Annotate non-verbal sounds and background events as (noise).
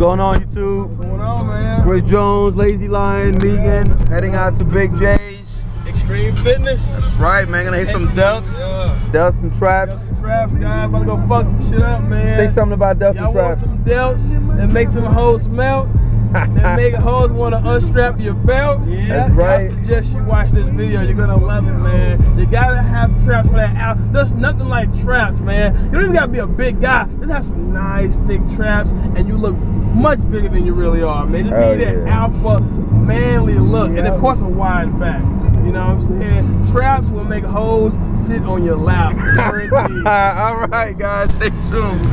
going on, YouTube? What's going on, man? Chris Jones, Lazy Lion, Migan, heading out to Big J's. Extreme fitness. That's right, man. Gonna hit some delts, Yeah. delts and traps. Delts and traps, guys. About to go fuck some shit up, man. Say something about delts Y'all and want traps. some delts and make them hoes melt? that (laughs) make hoes want to unstrap your belt? Yeah. That's right. I suggest you watch this video. You're gonna love it, man. You gotta have traps for that out. There's nothing like traps, man. You don't even gotta be a big guy. Just have some nice thick traps, and you look much bigger than you really are, man. Just Oh, need that yeah. alpha, manly look, and of course a wide back. You know what I'm saying? Traps will make hoes sit on your lap. (laughs) All right, guys, stay tuned